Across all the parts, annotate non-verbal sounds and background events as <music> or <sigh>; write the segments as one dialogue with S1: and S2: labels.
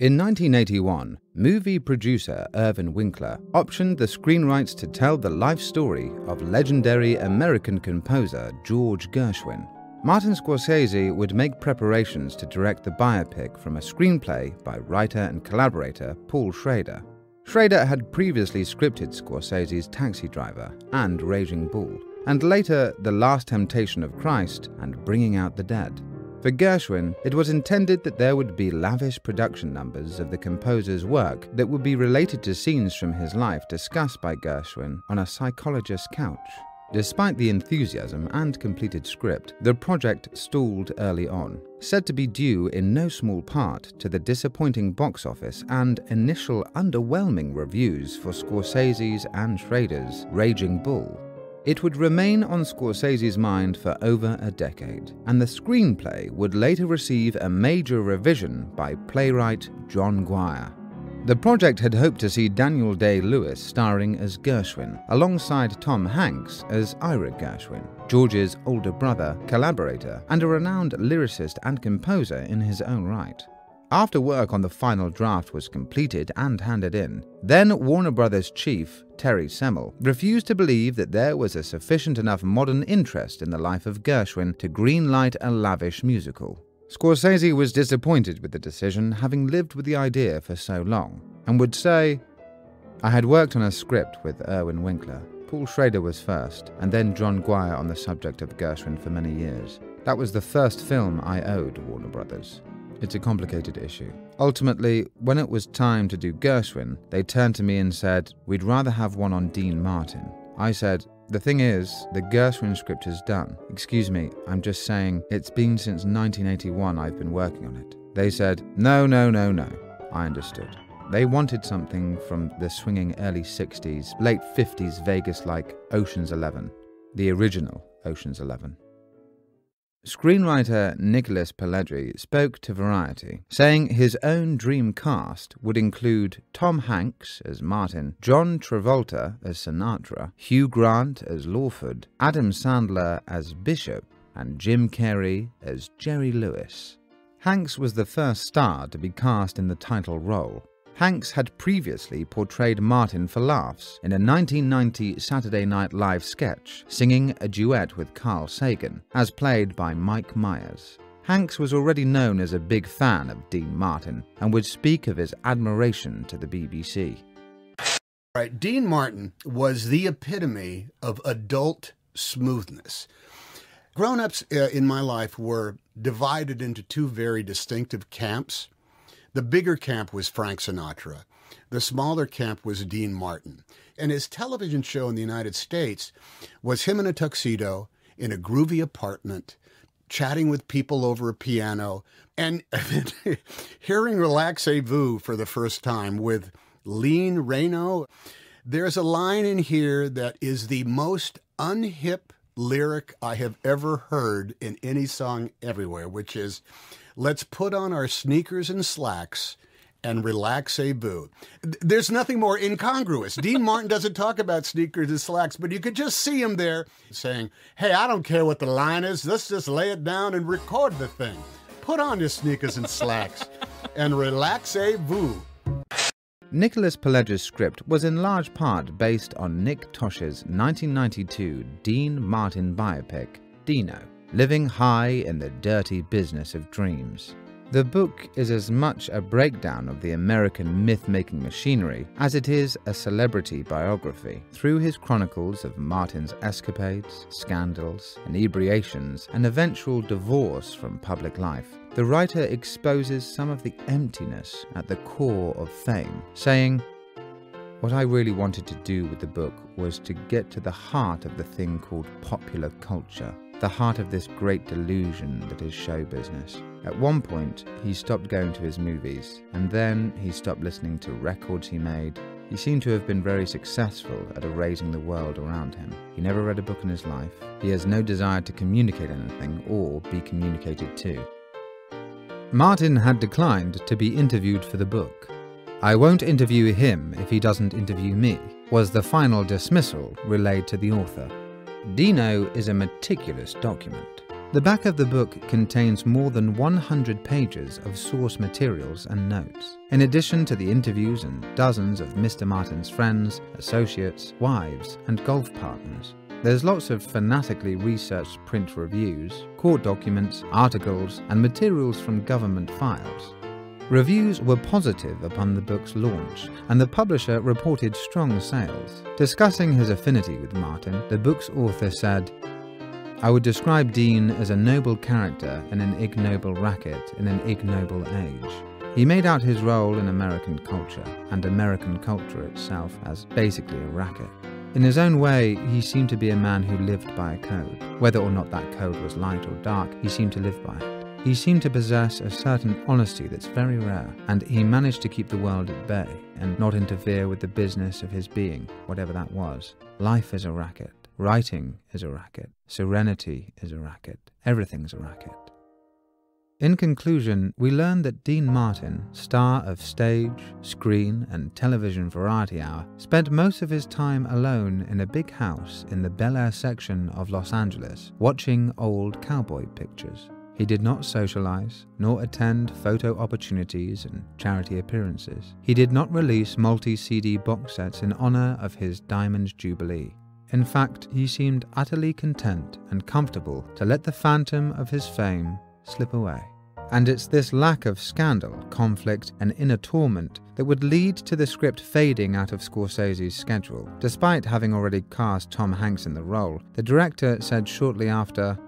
S1: In 1981, movie producer Irwin Winkler optioned the screen rights to tell the life story of legendary American composer George Gershwin. Martin Scorsese would make preparations to direct the biopic from a screenplay by writer and collaborator Paul Schrader. Schrader had previously scripted Scorsese's Taxi Driver and Raging Bull, and later The Last Temptation of Christ and Bringing Out the Dead. For Gershwin, it was intended that there would be lavish production numbers of the composer's work that would be related to scenes from his life discussed by Gershwin on a psychologist's couch. Despite the enthusiasm and completed script, the project stalled early on, said to be due in no small part to the disappointing box office and initial underwhelming reviews for Scorsese's and Schrader's Raging Bull. It would remain on Scorsese's mind for over a decade, and the screenplay would later receive a major revision by playwright John Guare. The project had hoped to see Daniel Day Lewis starring as Gershwin, alongside Tom Hanks as Ira Gershwin, George's older brother, collaborator, and a renowned lyricist and composer in his own right. After work on the final draft was completed and handed in, then Warner Brothers chief, Terry Semel, refused to believe that there was a sufficient enough modern interest in the life of Gershwin to greenlight a lavish musical. Scorsese was disappointed with the decision, having lived with the idea for so long, and would say, I had worked on a script with Irwin Winkler. Paul Schrader was first, and then John Guare on the subject of Gershwin for many years. That was the first film I owed Warner Brothers. It's a complicated issue. Ultimately, when it was time to do Gershwin, they turned to me and said, We'd rather have one on Dean Martin. I said, The thing is, the Gershwin script is done. Excuse me, I'm just saying, it's been since 1981 I've been working on it. They said, No, no, no, no. I understood. They wanted something from the swinging early 60s, late 50s Vegas like Ocean's Eleven, the original Ocean's Eleven. Screenwriter Nicholas Pileggi spoke to Variety, saying his own dream cast would include Tom Hanks as Martin, John Travolta as Sinatra, Hugh Grant as Lawford, Adam Sandler as Bishop, and Jim Carrey as Jerry Lewis. Hanks was the first star to be cast in the title role, Hanks had previously portrayed Martin for laughs in a 1990 Saturday Night Live sketch, singing a duet with Carl Sagan, as played by Mike Myers. Hanks was already known as a big fan of Dean Martin and would speak of his admiration to the BBC.
S2: Right, Dean Martin was the epitome of adult smoothness. Grown ups uh, in my life were divided into two very distinctive camps. The bigger camp was Frank Sinatra. The smaller camp was Dean Martin. And his television show in the United States was him in a tuxedo in a groovy apartment, chatting with people over a piano, and <laughs> hearing Relaxez-Vous for the first time with Line Renaud. There's a line in here that is the most unhip lyric I have ever heard in any song everywhere, which is Let's put on our sneakers and slacks and Relaxez-Vous. There's nothing more incongruous. Dean Martin doesn't talk about sneakers and slacks, but you could just see him there saying, Hey, I don't care what the line is. Let's just lay it down and record the thing. Put on your sneakers and slacks and Relaxez-Vous.
S1: Nicholas Pileggi's script was in large part based on Nick Tosches 1992 Dean Martin biopic, Dino living high in the dirty business of dreams. The book is as much a breakdown of the American myth making machinery as it is a celebrity biography through his chronicles of Martin's escapades, scandals, inebriations, and eventual divorce from public life. The writer exposes some of the emptiness at the core of fame, saying, What I really wanted to do with the book was to get to the heart of the thing called popular culture the heart of this great delusion that is show business. At one point, he stopped going to his movies, and then he stopped listening to records he made. He seemed to have been very successful at erasing the world around him. He never read a book in his life. He has no desire to communicate anything or be communicated to. Martin had declined to be interviewed for the book. I won't interview him if he doesn't interview me, was the final dismissal relayed to the author. Dino is a meticulous document. The back of the book contains more than 100 pages of source materials and notes, in addition to the interviews and dozens of Mr. Martin's friends, associates, wives, and golf partners. There's lots of fanatically researched print reviews, court documents, articles, and materials from government files. Reviews were positive upon the book's launch, and the publisher reported strong sales. Discussing his affinity with Martin, the book's author said, I would describe Dean as a noble character in an ignoble racket in an ignoble age. He made out his role in American culture, and American culture itself, as basically a racket. In his own way, he seemed to be a man who lived by a code. Whether or not that code was light or dark, he seemed to live by it. He seemed to possess a certain honesty that's very rare, and he managed to keep the world at bay and not interfere with the business of his being, whatever that was. Life is a racket. Writing is a racket. Serenity is a racket. Everything's a racket. In conclusion, we learn that Dean Martin, star of stage, screen, and television variety hour, spent most of his time alone in a big house in the Bel Air section of Los Angeles, watching old cowboy pictures. He did not socialize, nor attend photo opportunities and charity appearances. He did not release multi CD box sets in honor of his Diamond Jubilee. In fact, he seemed utterly content and comfortable to let the phantom of his fame slip away. And it's this lack of scandal, conflict, and inner torment that would lead to the script fading out of Scorsese's schedule. Despite having already cast Tom Hanks in the role, the director said shortly after,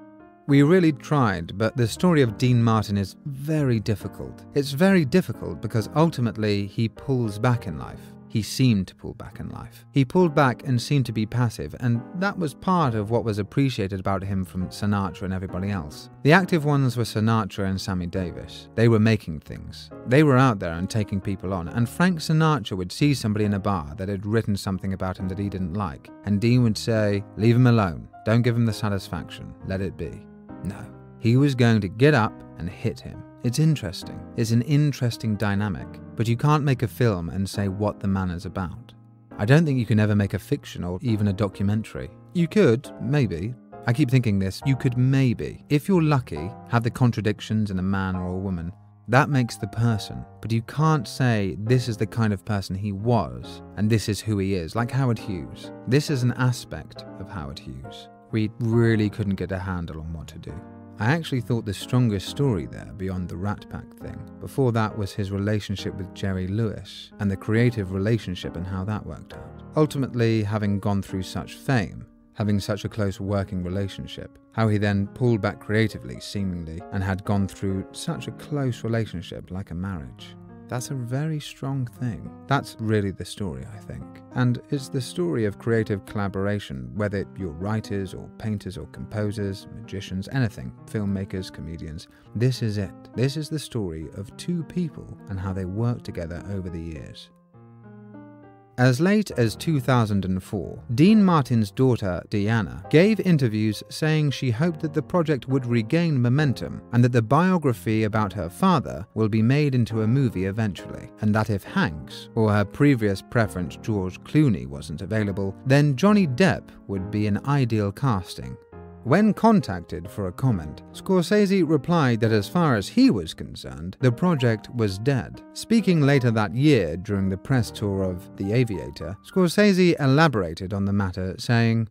S1: we really tried, but the story of Dean Martin is very difficult. It's very difficult because ultimately he pulls back in life he seemed to pull back in life. He pulled back and seemed to be passive, and that was part of what was appreciated about him from Sinatra and everybody else. The active ones were Sinatra and Sammy Davis. They were making things. They were out there and taking people on, and Frank Sinatra would see somebody in a bar that had written something about him that he didn't like, and Dean would say, Leave him alone. Don't give him the satisfaction. Let it be. No. He was going to get up and hit him. It's interesting. It's an interesting dynamic, but you can't make a film and say what the man is about. I don't think you can ever make a fiction or even a documentary. You could, maybe. I keep thinking this. You could maybe, if you're lucky, have the contradictions in a man or a woman. That makes the person. But you can't say this is the kind of person he was and this is who he is, like Howard Hughes. This is an aspect of Howard Hughes. We really couldn't get a handle on what to do. I actually thought the strongest story there, beyond the Rat Pack thing, before that was his relationship with Jerry Lewis and the creative relationship and how that worked out. Ultimately, having gone through such fame, having such a close working relationship, how he then pulled back creatively, seemingly, and had gone through such a close relationship like a marriage. That's a very strong thing. That's really the story, I think. And it's the story of creative collaboration, whether you're writers or painters or composers, magicians, anything, filmmakers, comedians. This is it. This is the story of two people and how they work together over the years. As late as 2004, Dean Martin's daughter, Deanna, gave interviews saying she hoped that the project would regain momentum and that the biography about her father will be made into a movie eventually, and that if Hanks, or her previous preference George Clooney, wasn't available, then Johnny Depp would be an ideal casting. When contacted for a comment, Scorsese replied that as far as he was concerned, the project was dead. Speaking later that year during the press tour of The Aviator, Scorsese elaborated on the matter, saying,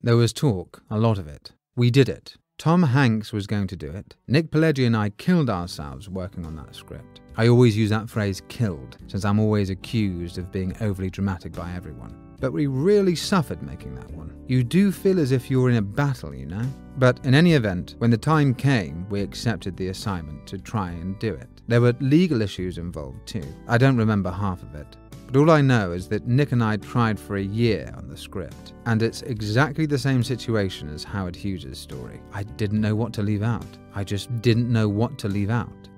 S1: There was talk, a lot of it. We did it. Tom Hanks was going to do it. Nick Pileggi and I killed ourselves working on that script. I always use that phrase killed, since I'm always accused of being overly dramatic by everyone but we really suffered making that one. You do feel as if you're in a battle, you know? But in any event, when the time came, we accepted the assignment to try and do it. There were legal issues involved too. I don't remember half of it. But all I know is that Nick and I tried for a year on the script, and it's exactly the same situation as Howard Hughes' story. I didn't know what to leave out. I just didn't know what to leave out.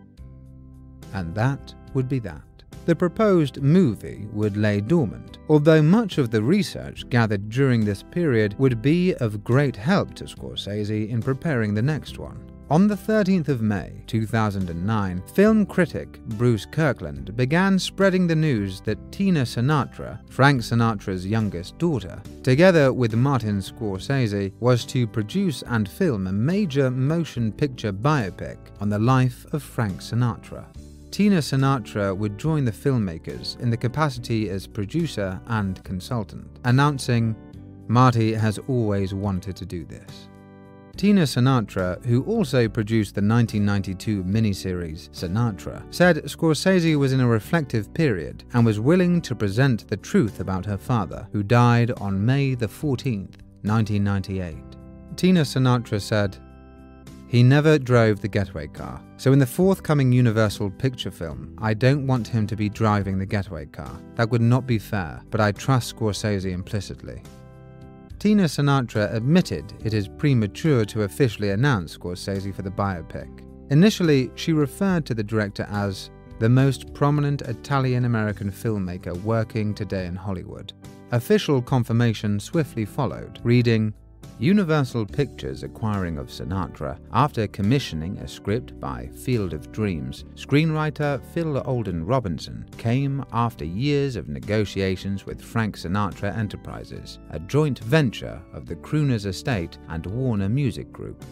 S1: And that would be that the proposed movie would lay dormant, although much of the research gathered during this period would be of great help to Scorsese in preparing the next one. On the 13th of May 2009, film critic Bruce Kirkland began spreading the news that Tina Sinatra, Frank Sinatra's youngest daughter, together with Martin Scorsese, was to produce and film a major motion picture biopic on the life of Frank Sinatra. Tina Sinatra would join the filmmakers in the capacity as producer and consultant, announcing, Marty has always wanted to do this. Tina Sinatra, who also produced the 1992 miniseries Sinatra, said Scorsese was in a reflective period and was willing to present the truth about her father, who died on May the 14th, 1998. Tina Sinatra said, he never drove the getaway car, so in the forthcoming Universal picture film, I don't want him to be driving the getaway car. That would not be fair, but I trust Scorsese implicitly. Tina Sinatra admitted it is premature to officially announce Scorsese for the biopic. Initially, she referred to the director as the most prominent Italian American filmmaker working today in Hollywood. Official confirmation swiftly followed, reading, Universal Pictures acquiring of Sinatra after commissioning a script by Field of Dreams. Screenwriter Phil Alden Robinson came after years of negotiations with Frank Sinatra Enterprises, a joint venture of the Crooners Estate and Warner Music Group.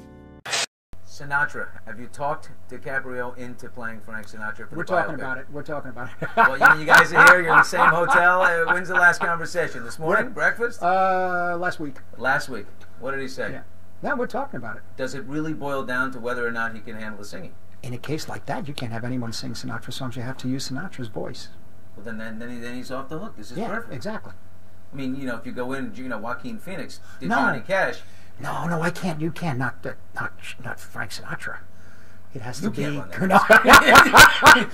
S3: Sinatra. Have you talked DiCaprio into playing Frank Sinatra? For?
S4: We're talking about it. We're talking about it.
S3: well, you, know, you, guys are here. You're in the same <laughs> hotel. Uh, when's the last conversation? This morning? Breakfast?
S4: Uh, last week.
S3: Last week. What did he say?
S4: Yeah. Now we're talking about it.
S3: Does it really boil down to whether or not he can handle the singing?
S4: In a case like that, you can't have anyone sing Sinatra songs. You have to use Sinatra's voice.
S3: Well, then, then, then, he, then he's off the hook. This is
S4: yeah,
S3: perfect.
S4: exactly.
S3: I mean, you know, if you go in, you know, Joaquin Phoenix did no. Johnny Cash.
S4: No, no, I can't. You can't. Not, not, not Frank Sinatra. It has to
S3: you
S4: be. <laughs>
S3: No,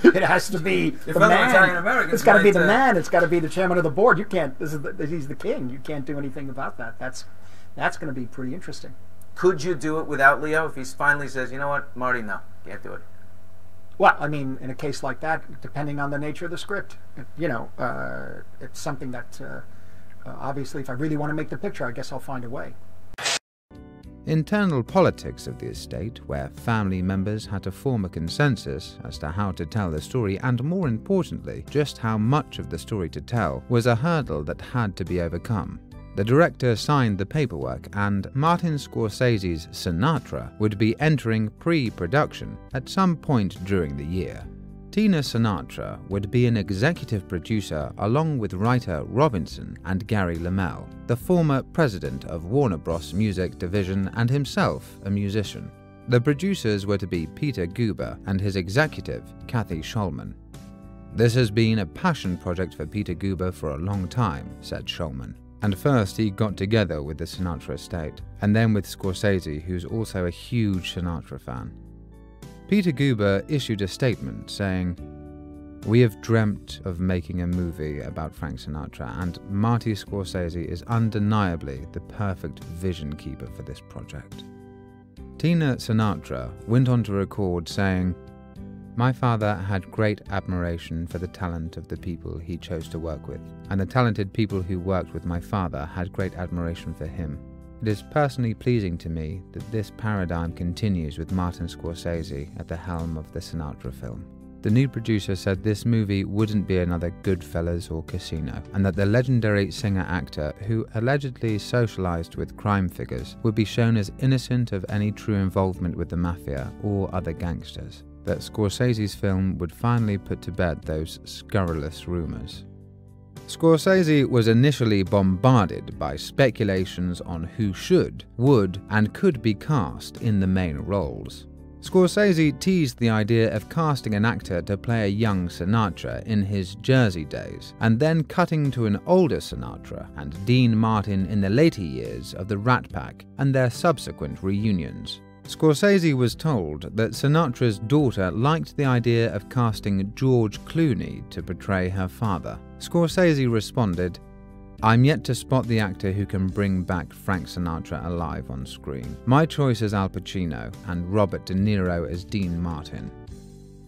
S4: it has to be the man. It's got to be the man. It's got to be the chairman of the board. You can't. This is the, he's the king. You can't do anything about that. That's that's going to be pretty interesting.
S3: Could you do it without Leo if he finally says, you know what, Marty, no, can't do it?
S4: Well, I mean, in a case like that, depending on the nature of the script, you know, uh, it's something that uh, uh, obviously, if I really want to make the picture, I guess I'll find a way.
S1: Internal politics of the estate, where family members had to form a consensus as to how to tell the story and, more importantly, just how much of the story to tell, was a hurdle that had to be overcome. The director signed the paperwork, and Martin Scorsese's Sinatra would be entering pre production at some point during the year. Tina Sinatra would be an executive producer along with writer Robinson and Gary LeMel, the former president of Warner Bros. Music Division and himself a musician. The producers were to be Peter Guber and his executive, Cathy Schulman. This has been a passion project for Peter Guber for a long time, said Schulman. And first, he got together with the Sinatra estate, and then with Scorsese, who's also a huge Sinatra fan. Peter Guber issued a statement saying, We have dreamt of making a movie about Frank Sinatra, and Marty Scorsese is undeniably the perfect vision keeper for this project. Tina Sinatra went on to record saying, my father had great admiration for the talent of the people he chose to work with, and the talented people who worked with my father had great admiration for him. It is personally pleasing to me that this paradigm continues with Martin Scorsese at the helm of the Sinatra film. The new producer said this movie wouldn't be another Goodfellas or Casino, and that the legendary singer actor who allegedly socialized with crime figures would be shown as innocent of any true involvement with the mafia or other gangsters that Scorsese's film would finally put to bed those scurrilous rumours. Scorsese was initially bombarded by speculations on who should, would, and could be cast in the main roles. Scorsese teased the idea of casting an actor to play a young Sinatra in his Jersey days, and then cutting to an older Sinatra and Dean Martin in the later years of the Rat Pack and their subsequent reunions. Scorsese was told that Sinatra's daughter liked the idea of casting George Clooney to portray her father. Scorsese responded, I'm yet to spot the actor who can bring back Frank Sinatra alive on screen. My choice is Al Pacino and Robert De Niro as Dean Martin.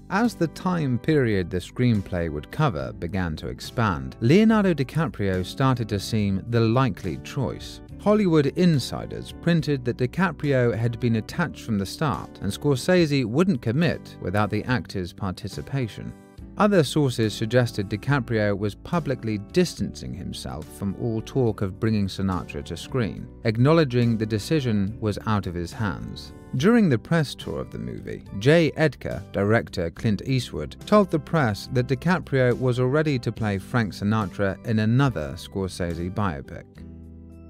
S1: As the time period the screenplay would cover began to expand, Leonardo DiCaprio started to seem the likely choice. Hollywood insiders printed that DiCaprio had been attached from the start and Scorsese wouldn't commit without the actor's participation. Other sources suggested DiCaprio was publicly distancing himself from all talk of bringing Sinatra to screen, acknowledging the decision was out of his hands. During the press tour of the movie, J. Edgar, director Clint Eastwood, told the press that DiCaprio was already to play Frank Sinatra in another Scorsese biopic.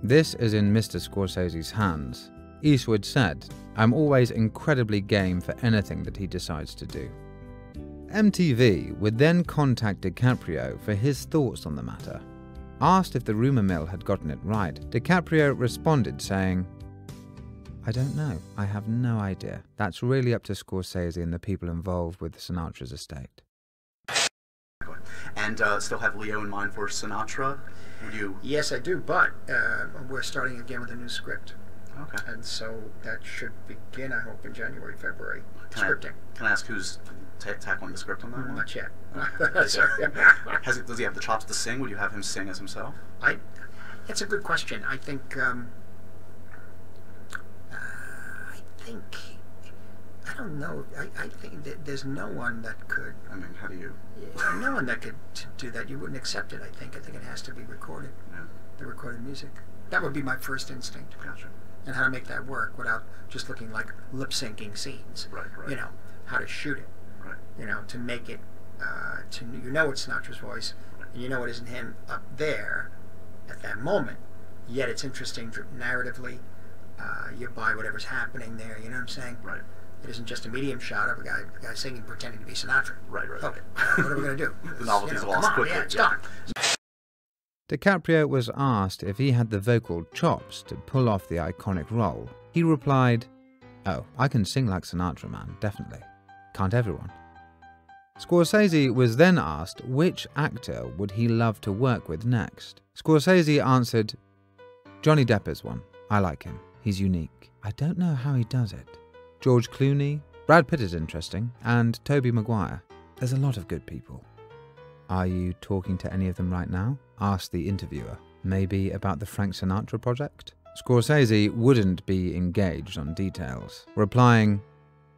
S1: This is in Mr. Scorsese's hands. Eastwood said, I'm always incredibly game for anything that he decides to do. MTV would then contact DiCaprio for his thoughts on the matter. Asked if the rumor mill had gotten it right, DiCaprio responded saying, I don't know. I have no idea. That's really up to Scorsese and the people involved with Sinatra's estate
S5: and uh, still have Leo in mind for Sinatra? Would you?
S4: Yes, I do, but uh, we're starting again with a new script.
S5: Okay.
S4: And so that should begin, I hope, in January, February.
S5: Can
S4: Scripting.
S5: I, can I ask who's t- tackling the script on that one?
S4: Not yet. <laughs>
S5: Sorry. Has he, does he have the chops to sing? Would you have him sing as himself?
S4: I. It's a good question. I think. Um, uh, I think I don't know. I, I think that there's no one that could.
S5: I mean, how do you? <laughs>
S4: Yeah, no one that could do that. You wouldn't accept it. I think. I think it has to be recorded.
S5: Yeah.
S4: The recorded music. That would be my first instinct.
S5: Gotcha.
S4: And how to make that work without just looking like lip syncing scenes.
S5: Right. Right.
S4: You know how to shoot it.
S5: Right.
S4: You know to make it. Uh, to you know it's Sinatra's voice, and you know it isn't him up there, at that moment. Yet it's interesting narratively. Uh, you buy whatever's happening there. You know what I'm saying?
S5: Right.
S4: It isn't just a medium shot of a guy, a guy singing pretending to be Sinatra.
S5: Right, right.
S4: Okay, uh, what are we going to do? <laughs>
S5: the novelty's
S4: you know,
S5: lost
S4: come on,
S5: quickly.
S4: Yeah, it's
S5: yeah.
S4: done.
S1: DiCaprio was asked if he had the vocal chops to pull off the iconic role. He replied, Oh, I can sing like Sinatra, man, definitely. Can't everyone? Scorsese was then asked which actor would he love to work with next. Scorsese answered, Johnny Depp is one. I like him. He's unique. I don't know how he does it. George Clooney, Brad Pitt is interesting, and Tobey Maguire. There's a lot of good people. Are you talking to any of them right now? asked the interviewer. Maybe about the Frank Sinatra project? Scorsese wouldn't be engaged on details, replying,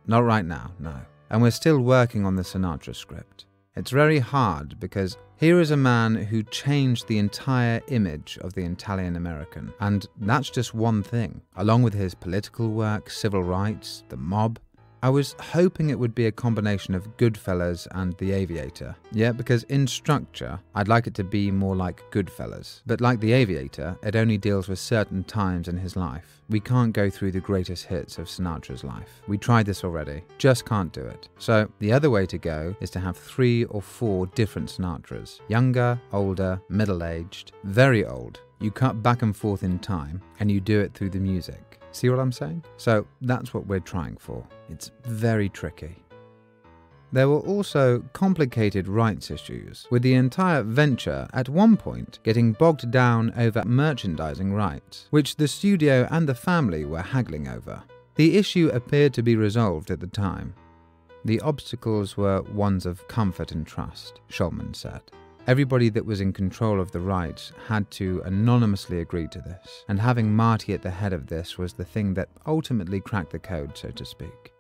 S1: Not right now, no. And we're still working on the Sinatra script. It's very hard because here is a man who changed the entire image of the Italian American, and that's just one thing, along with his political work, civil rights, the mob. I was hoping it would be a combination of Goodfellas and The Aviator. Yeah, because in structure, I'd like it to be more like Goodfellas. But like The Aviator, it only deals with certain times in his life. We can't go through the greatest hits of Sinatra's life. We tried this already, just can't do it. So the other way to go is to have three or four different Sinatras younger, older, middle aged, very old. You cut back and forth in time, and you do it through the music. See what I'm saying? So that's what we're trying for. It's very tricky. There were also complicated rights issues, with the entire venture at one point getting bogged down over merchandising rights, which the studio and the family were haggling over. The issue appeared to be resolved at the time. The obstacles were ones of comfort and trust, Schulman said. Everybody that was in control of the rights had to anonymously agree to this, and having Marty at the head of this was the thing that ultimately cracked the code, so to speak.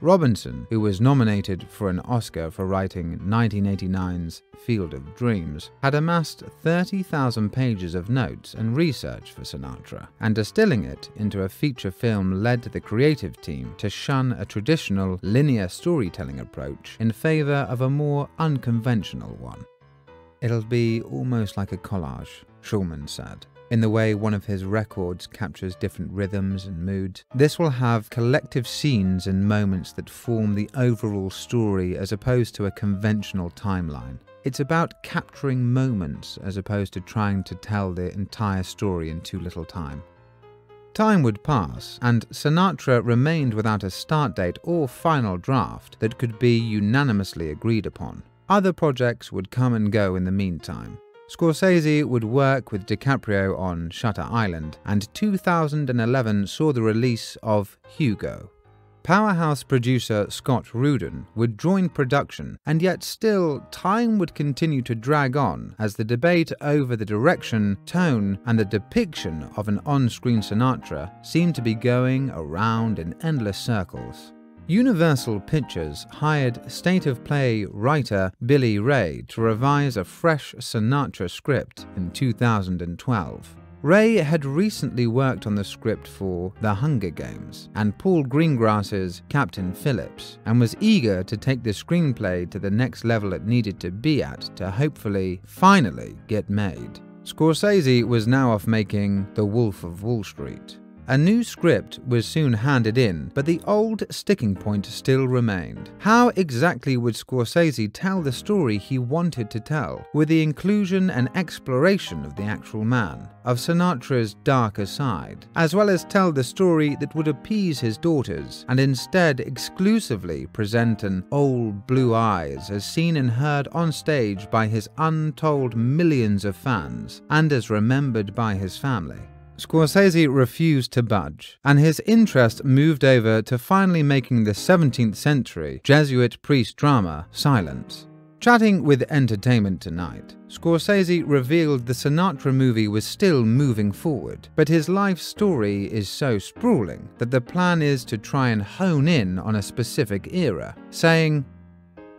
S1: Robinson, who was nominated for an Oscar for writing 1989's Field of Dreams, had amassed 30,000 pages of notes and research for Sinatra, and distilling it into a feature film led the creative team to shun a traditional linear storytelling approach in favor of a more unconventional one. It'll be almost like a collage, Schulman said in the way one of his records captures different rhythms and moods. This will have collective scenes and moments that form the overall story as opposed to a conventional timeline. It's about capturing moments as opposed to trying to tell the entire story in too little time. Time would pass, and Sinatra remained without a start date or final draft that could be unanimously agreed upon. Other projects would come and go in the meantime. Scorsese would work with DiCaprio on Shutter Island, and 2011 saw the release of Hugo. Powerhouse producer Scott Rudin would join production, and yet still, time would continue to drag on as the debate over the direction, tone, and the depiction of an on screen Sinatra seemed to be going around in endless circles. Universal Pictures hired state of play writer Billy Ray to revise a fresh Sinatra script in 2012. Ray had recently worked on the script for The Hunger Games and Paul Greengrass's Captain Phillips and was eager to take the screenplay to the next level it needed to be at to hopefully, finally, get made. Scorsese was now off making The Wolf of Wall Street. A new script was soon handed in, but the old sticking point still remained. How exactly would Scorsese tell the story he wanted to tell, with the inclusion and exploration of the actual man, of Sinatra's darker side, as well as tell the story that would appease his daughters, and instead exclusively present an old blue eyes as seen and heard on stage by his untold millions of fans, and as remembered by his family? Scorsese refused to budge, and his interest moved over to finally making the 17th century Jesuit priest drama Silence. Chatting with Entertainment Tonight, Scorsese revealed the Sinatra movie was still moving forward, but his life story is so sprawling that the plan is to try and hone in on a specific era, saying,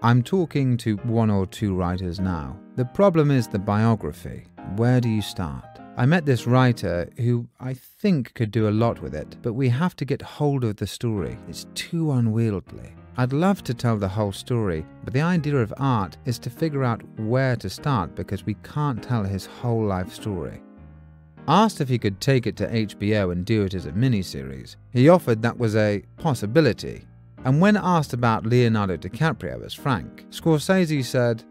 S1: I'm talking to one or two writers now. The problem is the biography. Where do you start? I met this writer who I think could do a lot with it, but we have to get hold of the story. It's too unwieldy. I'd love to tell the whole story, but the idea of art is to figure out where to start because we can't tell his whole life story. Asked if he could take it to HBO and do it as a miniseries, he offered that was a possibility. And when asked about Leonardo DiCaprio as Frank, Scorsese said,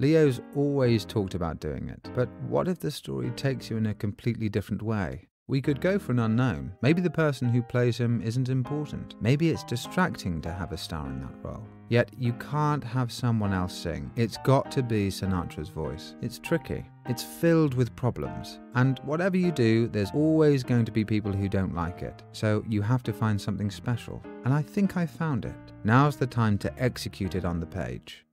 S1: Leo's always talked about doing it, but what if the story takes you in a completely different way? We could go for an unknown. Maybe the person who plays him isn't important. Maybe it's distracting to have a star in that role. Yet you can't have someone else sing. It's got to be Sinatra's voice. It's tricky. It's filled with problems. And whatever you do, there's always going to be people who don't like it. So you have to find something special. And I think I found it. Now's the time to execute it on the page.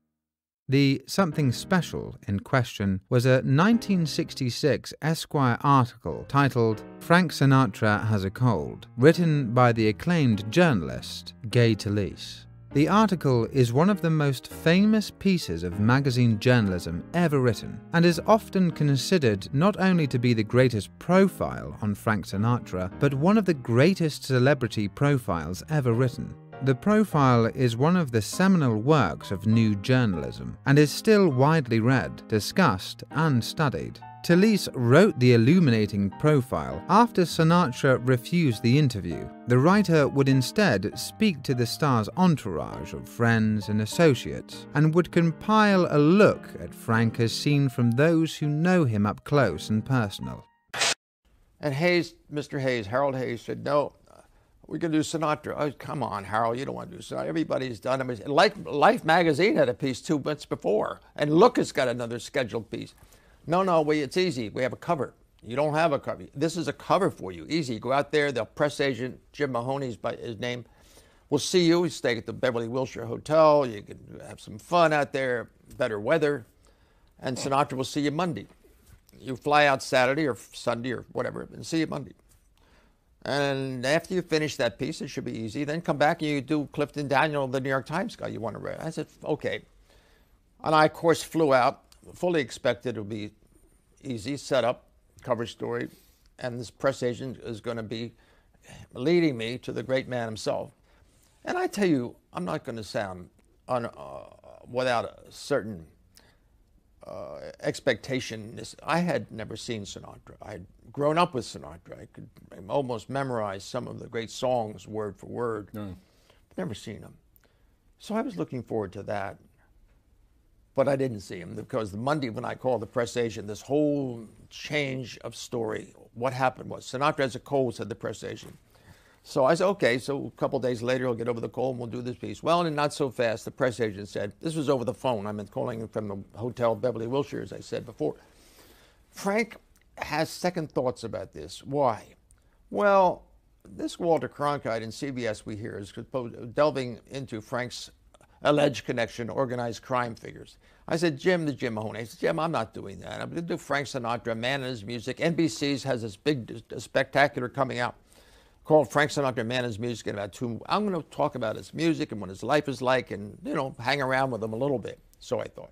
S1: The something special in question was a 1966 Esquire article titled Frank Sinatra Has a Cold, written by the acclaimed journalist Gay Talese. The article is one of the most famous pieces of magazine journalism ever written, and is often considered not only to be the greatest profile on Frank Sinatra, but one of the greatest celebrity profiles ever written. The profile is one of the seminal works of new journalism and is still widely read, discussed, and studied. Talese wrote the illuminating profile after Sinatra refused the interview. The writer would instead speak to the star's entourage of friends and associates and would compile a look at Frank as seen from those who know him up close and personal.
S6: And Hayes, Mr. Hayes, Harold Hayes, said, no, we can do Sinatra. Oh, come on, Harold, you don't want to do Sinatra. Everybody's done it. Life, Life magazine had a piece two months before, and Look has got another scheduled piece. No, no, we, it's easy. We have a cover. You don't have a cover. This is a cover for you. Easy. Go out there. The press agent, Jim Mahoney's by his name, will see you. You stay at the Beverly Wilshire Hotel. You can have some fun out there, better weather, and Sinatra will see you Monday. You fly out Saturday or Sunday or whatever, and see you Monday. And after you finish that piece, it should be easy. Then come back and you do Clifton Daniel, the New York Times guy you want to read. I said, okay. And I, of course, flew out, fully expected it would be easy, set up, cover story, and this press agent is going to be leading me to the great man himself. And I tell you, I'm not going to sound un, uh, without a certain uh, expectation. I had never seen Sinatra. I had grown up with Sinatra. I could almost memorize some of the great songs word for word. No. Never seen him. So I was looking forward to that. But I didn't see him because the Monday when I called the press agent, this whole change of story. What happened was Sinatra has a cold, said the press agent. So I said, okay, so a couple days later, he'll get over the cold and we'll do this piece. Well, and not so fast, the press agent said, this was over the phone. I'm calling from the hotel Beverly Wilshire, as I said before. Frank has second thoughts about this. Why? Well, this Walter Cronkite in CBS we hear is delving into Frank's alleged connection to organized crime figures. I said, Jim, the Jim Mahoney. I said, Jim, I'm not doing that. I'm going to do Frank Sinatra, Man and His Music. NBC's has this big spectacular coming out called Frank Sinatra, Man His Music in about two. I'm going to talk about his music and what his life is like, and you know, hang around with him a little bit. So I thought.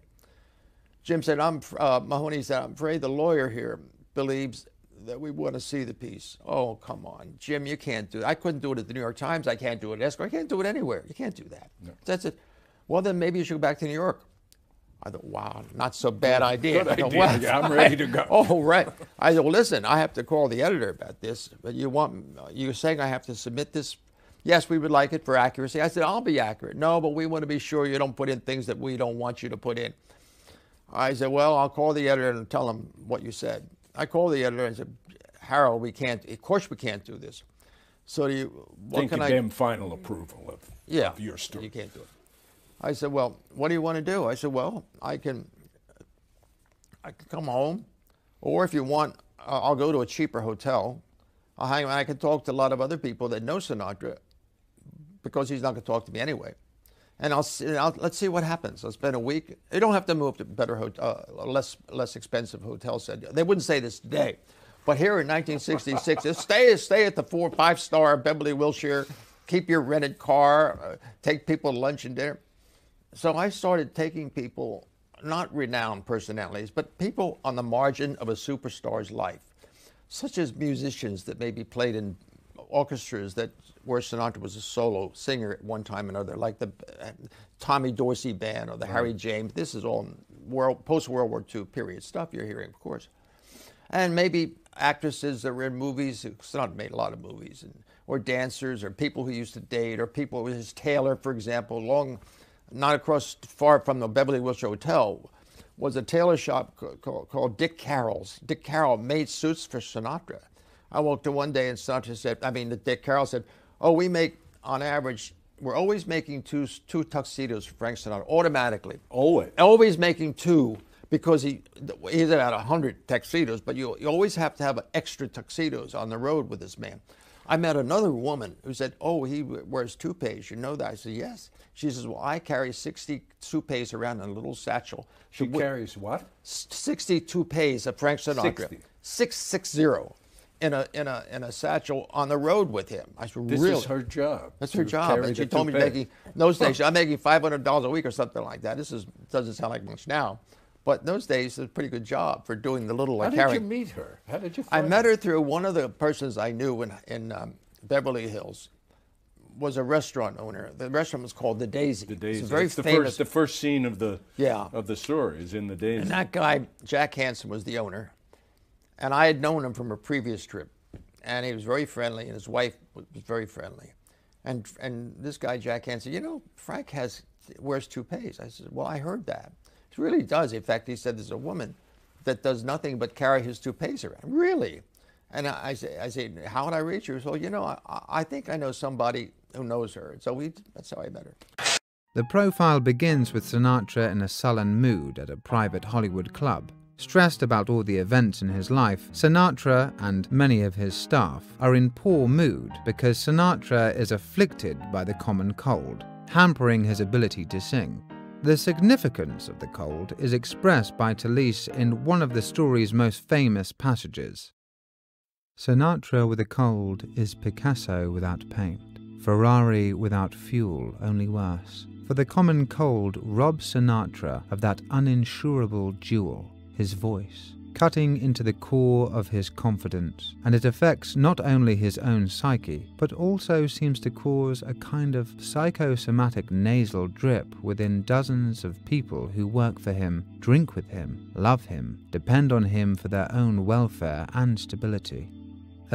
S6: Jim said, "I'm uh, Mahoney said, I'm afraid the lawyer here believes that we want to see the piece. Oh, come on, Jim, you can't do it. I couldn't do it at the New York Times. I can't do it at Esquire. I can't do it anywhere. You can't do that. No. That's it. Well, then maybe you should go back to New York. I thought, wow, not so bad idea.
S7: Good
S6: idea.
S7: Thought, yeah, I'm ready to go. <laughs>
S6: oh, right. I said, well, listen, I have to call the editor about this, but you want, you're saying I have to submit this? Yes, we would like it for accuracy. I said, I'll be accurate. No, but we want to be sure you don't put in things that we don't want you to put in. I said, well, I'll call the editor and tell him what you said. I called the editor and said, Harold, we can't, of course we can't do this. So do you, what
S7: Think
S6: can
S7: of
S6: I?
S7: them final approval of,
S6: yeah,
S7: of your story.
S6: You can't do it. I said, well, what do you want to do? I said, well, I can, I can come home, or if you want, I'll go to a cheaper hotel. I'll hang. I can talk to a lot of other people that know Sinatra, because he's not going to talk to me anyway. And I'll, I'll, let's see what happens. I'll spend a week. You don't have to move to better hotel, uh, less less expensive hotels. They wouldn't say this today, but here in 1966, stay stay at the four five star Beverly Wilshire. Keep your rented car. Uh, take people to lunch and dinner. So I started taking people, not renowned personalities, but people on the margin of a superstar's life, such as musicians that maybe played in orchestras that where Sinatra was a solo singer at one time or another, like the uh, Tommy Dorsey band or the right. Harry James. This is all world post World War II period stuff you're hearing, of course, and maybe actresses that were in movies. Sinatra made a lot of movies, and or dancers, or people who used to date, or people his tailor, for example, long not across far from the Beverly Wilshire Hotel, was a tailor shop called, called Dick Carroll's. Dick Carroll made suits for Sinatra. I walked in one day and Sinatra said, I mean, Dick Carroll said, oh, we make, on average, we're always making two, two tuxedos for Frank Sinatra, automatically.
S7: Always.
S6: Always making two because he he's about 100 tuxedos, but you, you always have to have extra tuxedos on the road with this man. I met another woman who said, Oh, he wears toupees. You know that? I said, Yes. She says, Well, I carry 60 toupees around in a little satchel.
S7: She carries what?
S6: 60 toupees of Frank Sinatra. 60. 660 in a, in, a, in a satchel on the road with him. I said,
S7: This
S6: really?
S7: is her job.
S6: That's her job. And she told me making, those days, I'm making $500 a week or something like that. This is, doesn't sound like much now. But in those days, it was a pretty good job for doing the little
S7: How
S6: like
S7: did you meet her? How did you?
S6: I met
S7: her?
S6: her through one of the persons I knew in in um, Beverly Hills. Was a restaurant owner. The restaurant was called the Daisy.
S7: The Daisy.
S6: It's very
S7: it's the
S6: famous.
S7: first. The first scene of the
S6: Yeah.
S7: of the story is in the Daisy.
S6: And that guy, Jack Hanson was the owner. And I had known him from a previous trip. And he was very friendly, and his wife was very friendly. And and this guy, Jack Hanson, you know, Frank has wears toupees. I said, well, I heard that. He really does. In fact, he said there's a woman that does nothing but carry his toupees around. Really? And I, I say, I say, how would I reach her? So, you know, I, I think I know somebody who knows her. So we, that's how I met her.
S1: The profile begins with Sinatra in a sullen mood at a private Hollywood club. Stressed about all the events in his life, Sinatra and many of his staff are in poor mood because Sinatra is afflicted by the common cold, hampering his ability to sing. The significance of the cold is expressed by Talese in one of the story's most famous passages. Sinatra with a cold is Picasso without paint, Ferrari without fuel, only worse. For the common cold robs Sinatra of that uninsurable jewel, his voice, cutting into the core of his confidence, and it affects not only his own psyche, but also seems to cause a kind of psychosomatic nasal drip within dozens of people who work for him, drink with him, love him, depend on him for their own welfare and stability.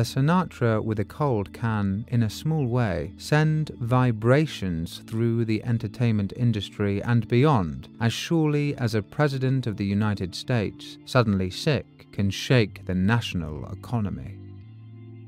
S1: A Sinatra with a cold can, in a small way, send vibrations through the entertainment industry and beyond, as surely as a President of the United States, suddenly sick, can shake the national economy.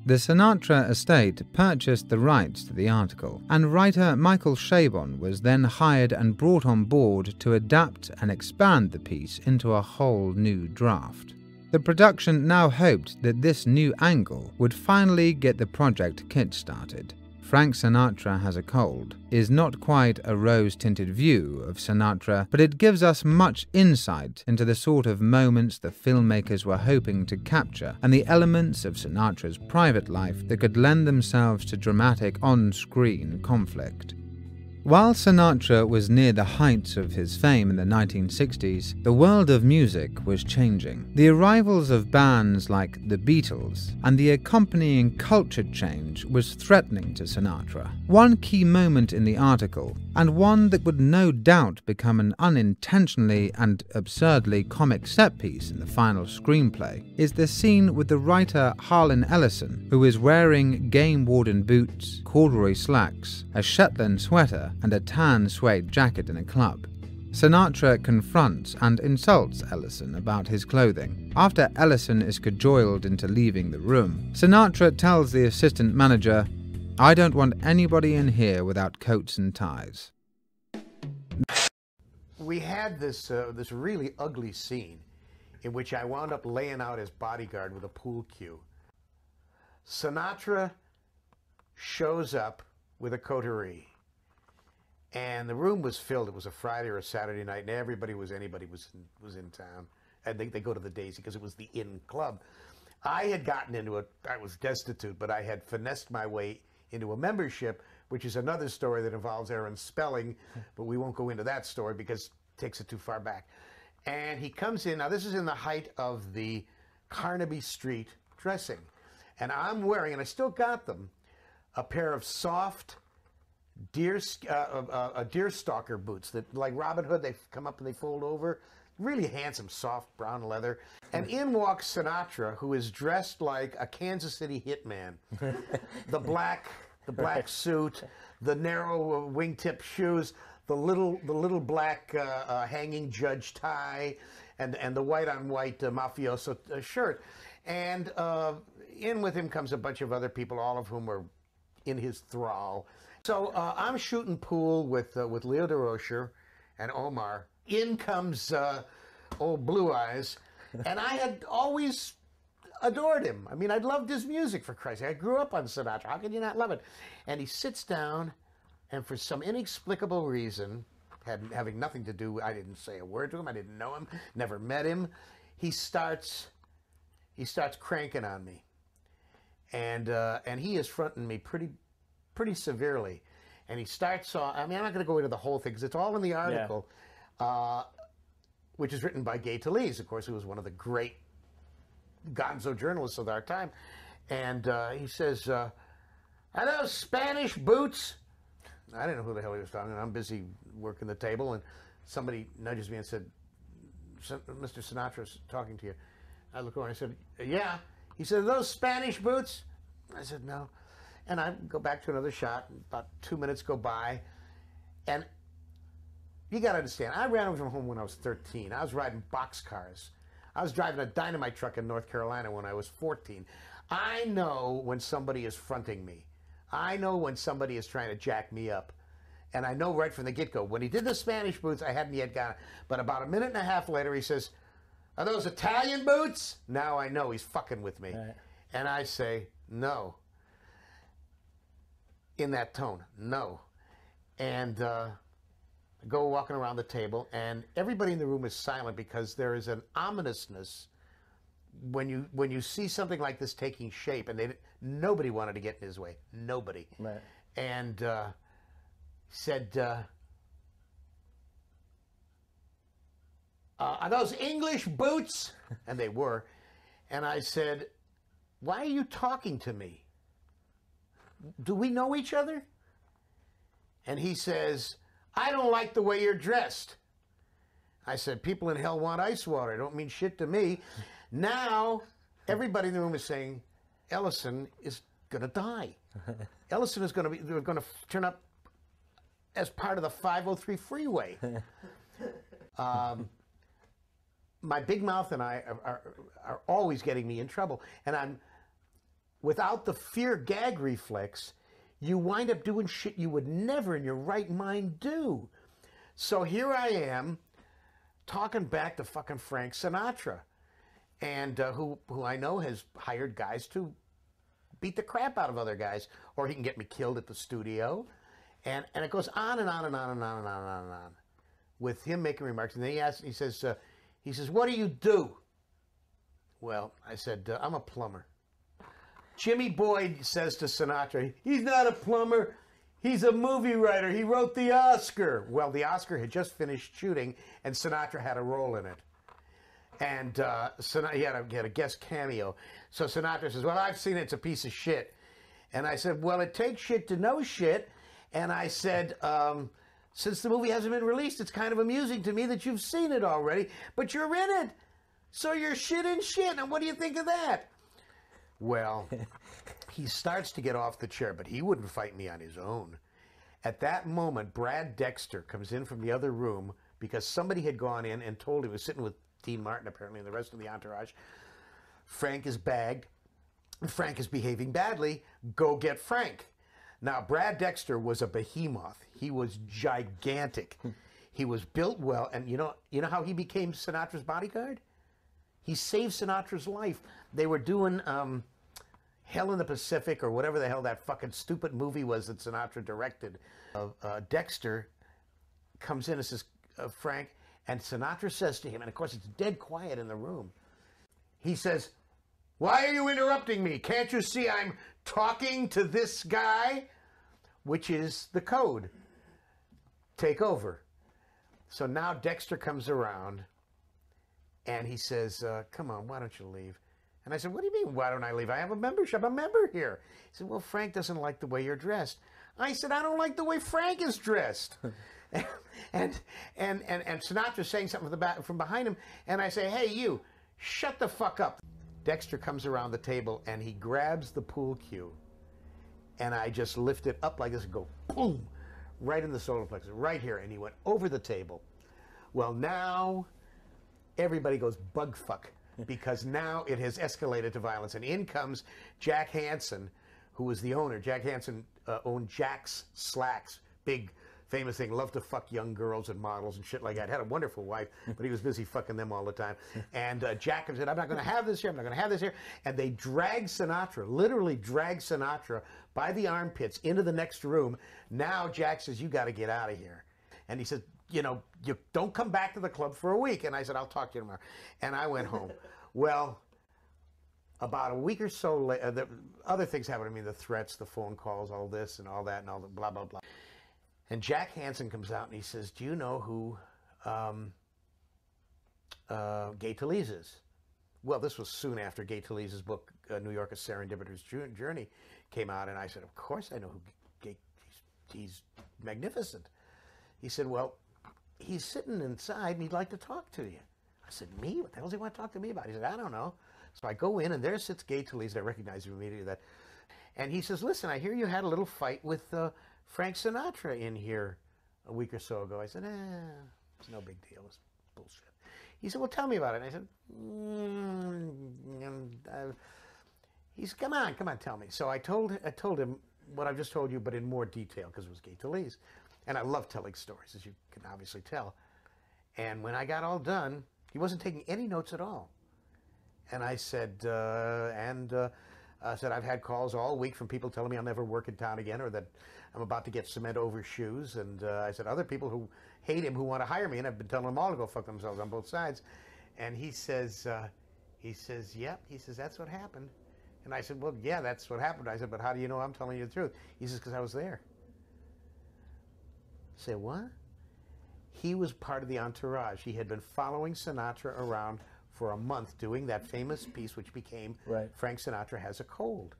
S1: The Sinatra estate purchased the rights to the article, and writer Michael Chabon was then hired and brought on board to adapt and expand the piece into a whole new draft. The production now hoped that this new angle would finally get the project kick-started. Frank Sinatra Has a Cold is not quite a rose tinted view of Sinatra, but it gives us much insight into the sort of moments the filmmakers were hoping to capture and the elements of Sinatra's private life that could lend themselves to dramatic on screen conflict. While Sinatra was near the heights of his fame in the 1960s, the world of music was changing. The arrivals of bands like the Beatles and the accompanying culture change was threatening to Sinatra. One key moment in the article, and one that would no doubt become an unintentionally and absurdly comic set piece in the final screenplay, is the scene with the writer Harlan Ellison, who is wearing game warden boots, corduroy slacks, a Shetland sweater, and a tan suede jacket in a club. Sinatra confronts and insults Ellison about his clothing. After Ellison is cajoled into leaving the room, Sinatra tells the assistant manager, I don't want anybody in here without coats and ties.
S8: we had this uh, this really ugly scene in which I wound up laying out his bodyguard with a pool cue. Sinatra shows up with a coterie, and the room was filled. It was a Friday or a Saturday night, and everybody was anybody was in, was in town, and they, they go to the Daisy because it was the inn club. I had gotten into it. I was destitute, but I had finessed my way into a membership, which is another story that involves Aaron Spelling, <laughs> but we won't go into that story because it takes it too far back. And he comes in. Now this is in the height of the Carnaby Street dressing, and I'm wearing, and I still got them, a pair of soft deer uh, uh, uh, deer stalker boots that like Robin Hood they come up and they fold over really handsome soft brown leather and in walks Sinatra who is dressed like a Kansas City hitman <laughs> the black the black <laughs> suit the narrow uh, wingtip shoes the little the little black uh, uh, hanging judge tie and and the white on white mafioso shirt. And in with him comes a bunch of other people all of whom are in his thrall. So uh, I'm shooting pool with uh, with Leo Durocher and Omar. In comes uh, old Blue Eyes, <laughs> and I had always adored him. I mean, I loved his music for Christ's sake. I grew up on Sinatra. How can you not love it? And he sits down, and for some inexplicable reason, had, having nothing to do, I didn't say a word to him. I didn't know him, never met him. He starts, he starts cranking on me, and uh, and he is fronting me pretty pretty severely. And he starts off, I mean, I'm not going to go into the whole thing because it's all in the article, yeah. uh, which is written by Gay Talese, of course, who was one of the great gonzo journalists of our time. And uh, he says, uh, Are those Spanish boots? I didn't know who the hell he was talking. I'm busy working the table, and somebody nudges me and said, Mr. Sinatra's talking to you. I look over and I said, Yeah. He said, those Spanish boots? I said, No. And I go back to another shot. About two minutes go by. And you got to understand, I ran from home when I was 13. I was riding boxcars. I was driving a dynamite truck in North Carolina when I was 14. I know when somebody is fronting me. I know when somebody is trying to jack me up. And I know right from the get go. When he did the Spanish boots, I hadn't yet got it. But about a minute and a half later, he says, Are those Italian boots? Now I know he's fucking with me. Right. And I say, No in that tone. No. And uh, go walking around the table, and everybody in the room is silent because there is an ominousness when you when you see something like this taking shape, and they nobody wanted to get in his way. Nobody.
S9: Right.
S8: And uh, said. Uh, uh, are those English boots? <laughs> And they were. And I said, Why are you talking to me? Do we know each other? And he says, I don't like the way you're dressed. I said, People in hell want ice water. I don't mean shit to me. Now, everybody in the room is saying, Ellison is going to die. <laughs> Ellison is going to be, they're going to turn up as part of the 503 freeway. <laughs> um, my big mouth and I are, are, are always getting me in trouble. And I'm, without the fear gag reflex, you wind up doing shit you would never in your right mind do. So here I am talking back to fucking Frank Sinatra. and uh, who who I know has hired guys to beat the crap out of other guys, or he can get me killed at the studio, and and it goes on and on and on and on and on and on and on, with him making remarks, and then he asks, he says, uh, he says, what do you do? Well, I said, uh, I'm a plumber. Jimmy Boyd says to Sinatra, he's not a plumber. He's a movie writer. He wrote the Oscar. Well, the Oscar had just finished shooting, and Sinatra had a role in it. And uh, Sinatra, he, had a, he had a guest cameo. So Sinatra says, Well, I've seen it. It's a piece of shit. And I said, Well, it takes shit to know shit. And I said, um, Since the movie hasn't been released, it's kind of amusing to me that you've seen it already, but you're in it. So you're shit and shit. And what do you think of that? Well, <laughs> he starts to get off the chair, but he wouldn't fight me on his own. At that moment, Brad Dexter comes in from the other room because somebody had gone in and told him, he was sitting with Dean Martin apparently and the rest of the entourage, Frank is bagged, Frank is behaving badly, go get Frank. Now, Brad Dexter was a behemoth. He was gigantic. <laughs> he was built well, and you know, you know how he became Sinatra's bodyguard? He saved Sinatra's life. They were doing um, Hell in the Pacific or whatever the hell that fucking stupid movie was that Sinatra directed. Uh, uh, Dexter comes in and says, uh, Frank, and Sinatra says to him, and of course it's dead quiet in the room. He says, Why are you interrupting me? Can't you see I'm talking to this guy? Which is the code. Take over. So now Dexter comes around and he says, uh, Come on, why don't you leave? And I said, What do you mean, why don't I leave? I have a membership. I'm a member here. He said, Well, Frank doesn't like the way you're dressed. I said, I don't like the way Frank is dressed. <laughs> and, and, and, and Sinatra's saying something from, the back, from behind him. And I say, Hey, you, shut the fuck up. Dexter comes around the table and he grabs the pool cue. And I just lift it up like this and go, boom, right in the solar plexus, right here. And he went over the table. Well, now everybody goes bug fuck because now it has escalated to violence. And in comes Jack Hanson, who was the owner. Jack Hanson uh, owned Jack's Slacks, big famous thing, loved to fuck young girls and models and shit like that. Had a wonderful wife, but he was busy fucking them all the time. And uh, Jack said, I'm not going to have this here, I'm not going to have this here. And they dragged Sinatra, literally dragged Sinatra by the armpits into the next room. Now Jack says, You got to get out of here. And he said, you know, you don't come back to the club for a week. And I said, I'll talk to you tomorrow. And I went home. <laughs> well, about a week or so later, the other things happened to me, the threats, the phone calls, all this and all that and all the blah, blah, blah. And Jack Hanson comes out and he says, do you know who um, uh, Gay Talese is? Well, this was soon after Gay Talese's book, uh, New York: A Serendipitous Journey, came out. And I said, of course I know who Gay, he's, he's magnificent. He said, well, he's sitting inside and he'd like to talk to you. I said, me? What the hell does he want to talk to me about? He said, I don't know. So I go in and there sits Gay Talese. I recognize him immediately. That, and he says, listen, I hear you had a little fight with uh, Frank Sinatra in here a week or so ago. I said, eh, it's no big deal. It's bullshit. He said, well, tell me about it. And I said, mm, uh, he said, come on, come on, tell me. So I told, I told him what I've just told you, but in more detail because it was Gay Talese. And I love telling stories, as you can obviously tell. And when I got all done, he wasn't taking any notes at all. And I said, uh, and uh, I said, I've had calls all week from people telling me I'll never work in town again or that I'm about to get cement over shoes. And uh, I said, other people who hate him who want to hire me, and I've been telling them all to go fuck themselves on both sides. And he says, uh, he says, yep. He says, that's what happened. And I said, well, yeah, that's what happened. I said, but how do you know I'm telling you the truth? He says, because I was there. Say what? He was part of the entourage. He had been following Sinatra around for a month doing that famous piece which became
S9: right.
S8: Frank Sinatra Has a Cold.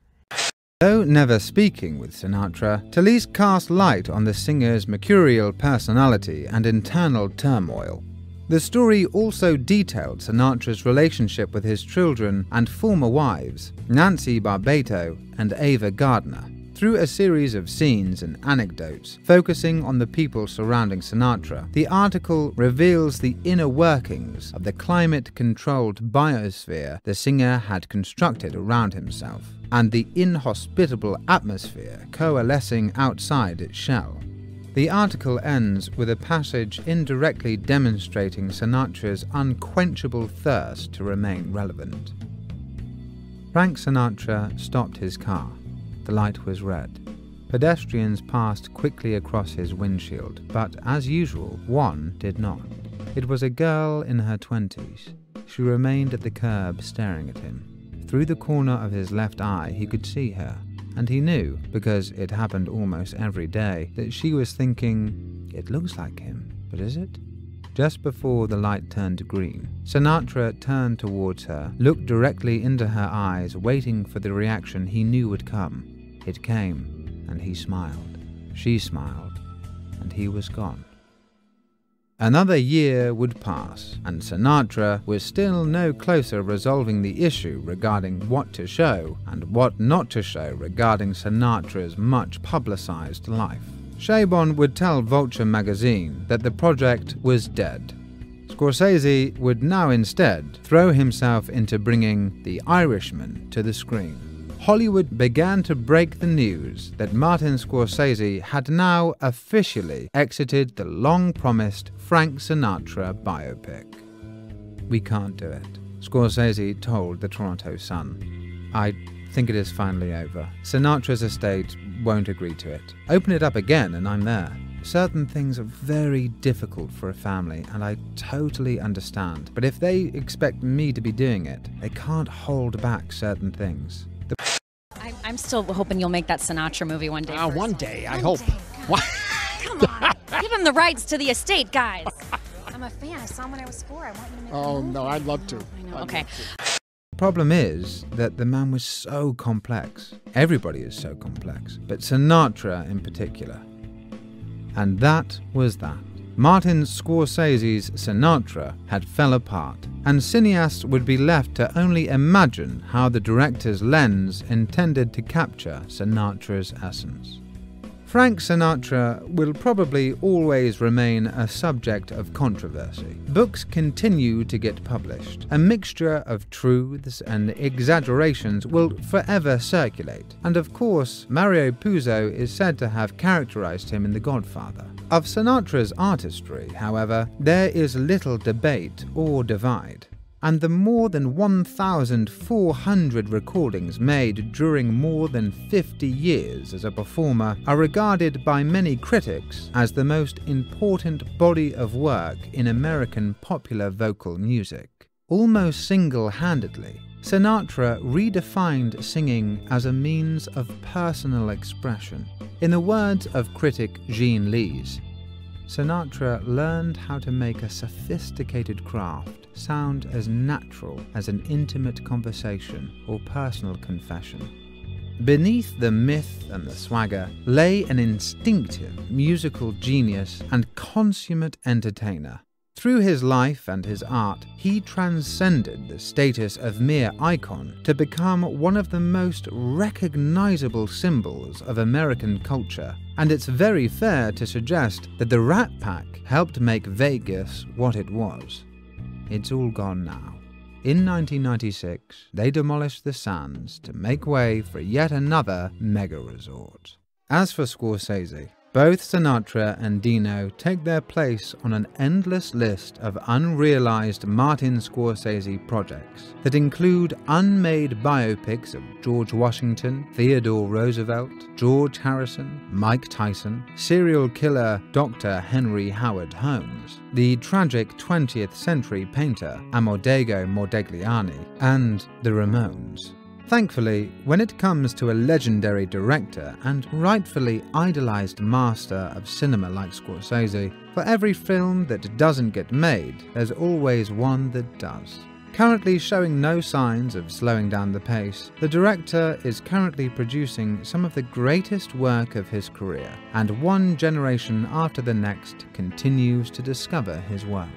S1: Though never speaking with Sinatra, Talese cast light on the singer's mercurial personality and internal turmoil. The story also detailed Sinatra's relationship with his children and former wives, Nancy Barbato and Ava Gardner through a series of scenes and anecdotes focusing on the people surrounding Sinatra. The article reveals the inner workings of the climate controlled biosphere the singer had constructed around himself, and the inhospitable atmosphere coalescing outside its shell. The article ends with a passage indirectly demonstrating Sinatra's unquenchable thirst to remain relevant. Frank Sinatra stopped his car. The light was red. Pedestrians passed quickly across his windshield, but as usual, one did not. It was a girl in her twenties. She remained at the curb staring at him. Through the corner of his left eye, he could see her, and he knew, because it happened almost every day, that she was thinking, It looks like him, but is it? Just before the light turned green, Sinatra turned towards her, looked directly into her eyes, waiting for the reaction he knew would come. It came, and he smiled. She smiled, and he was gone. Another year would pass, and Sinatra was still no closer resolving the issue regarding what to show and what not to show regarding Sinatra's much publicized life. Chabon would tell Vulture magazine that the project was dead. Scorsese would now instead throw himself into bringing The Irishman to the screen. Hollywood began to break the news that Martin Scorsese had now officially exited the long promised Frank Sinatra biopic. We can't do it, Scorsese told the Toronto Sun. I think it is finally over. Sinatra's estate won't agree to it. Open it up again and I'm there. Certain things are very difficult for a family, and I totally understand. But if they expect me to be doing it, they can't hold back certain things.
S9: I, I'm still hoping you'll make that Sinatra movie one day.
S6: Ah,
S9: first.
S6: one day, I
S9: One
S6: hope.
S9: day. Come on, give him the rights to the estate, guys. I'm a fan. I saw him when I was four. I want you to make.
S6: Oh
S9: a movie.
S6: no, I'd love to.
S9: I know.
S6: I'd
S9: Okay.
S6: love to.
S1: Problem is that the man was so complex. Everybody is so complex, but Sinatra in particular. And that was that. Martin Scorsese's Sinatra had fell apart, and cineasts would be left to only imagine how the director's lens intended to capture Sinatra's essence. Frank Sinatra will probably always remain a subject of controversy. Books continue to get published. A mixture of truths and exaggerations will forever circulate. And of course, Mario Puzo is said to have characterized him in The Godfather. Of Sinatra's artistry, however, there is little debate or divide and the more than 1,400 recordings made during more than 50 years as a performer are regarded by many critics as the most important body of work in American popular vocal music. Almost single handedly, Sinatra redefined singing as a means of personal expression. In the words of critic Gene Lees, Sinatra learned how to make a sophisticated craft sound as natural as an intimate conversation or personal confession. Beneath the myth and the swagger lay an instinctive musical genius and consummate entertainer. Through his life and his art, he transcended the status of mere icon to become one of the most recognizable symbols of American culture. And it's very fair to suggest that the Rat Pack helped make Vegas what it was. It's all gone now. In 1996, they demolished the Sands to make way for yet another mega resort. As for Scorsese, both Sinatra and Dino take their place on an endless list of unrealized Martin Scorsese projects that include unmade biopics of George Washington, Theodore Roosevelt, George Harrison, Mike Tyson, serial killer Dr. Henry Howard Holmes, the tragic 20th century painter Amodego Modigliani, and the Ramones. Thankfully, when it comes to a legendary director and rightfully idolized master of cinema like Scorsese, for every film that doesn't get made, there's always one that does. Currently showing no signs of slowing down the pace, the director is currently producing some of the greatest work of his career, and one generation after the next continues to discover his work.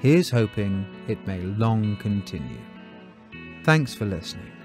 S1: Here's hoping it may long continue. Thanks for listening.